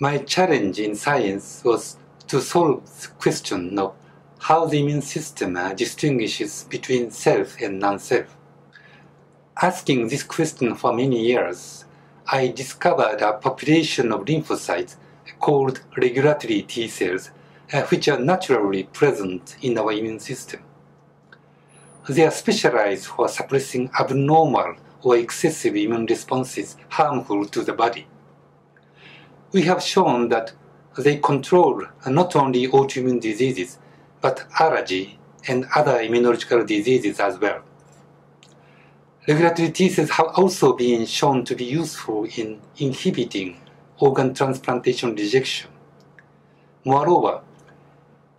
My challenge in science was to solve the question of how the immune system uh, distinguishes between self and non-self. Asking this question for many years, I discovered a population of lymphocytes called regulatory T cells, uh, which are naturally present in our immune system. They are specialized for suppressing abnormal or excessive immune responses harmful to the body. We have shown that they control not only autoimmune diseases, but allergy and other immunological diseases as well. Regulatory T cells have also been shown to be useful in inhibiting organ transplantation rejection. Moreover,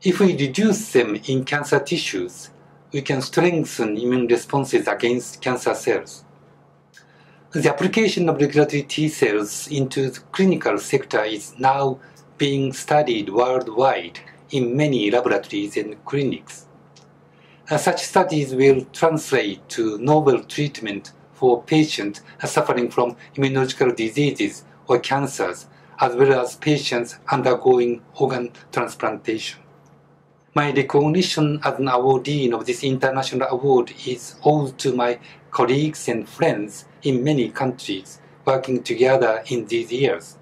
if we reduce them in cancer tissues, we can strengthen immune responses against cancer cells. The application of regulatory T cells into the clinical sector is now being studied worldwide in many laboratories and clinics. Uh, such studies will translate to novel treatment for patients suffering from immunological diseases or cancers, as well as patients undergoing organ transplantation. My recognition as an awardee of this international award is owed to my colleagues and friends in many countries working together in these years.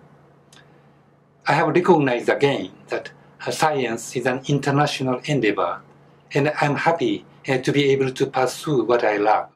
I have recognized again that science is an international endeavor, and I'm happy uh, to be able to pursue what I love.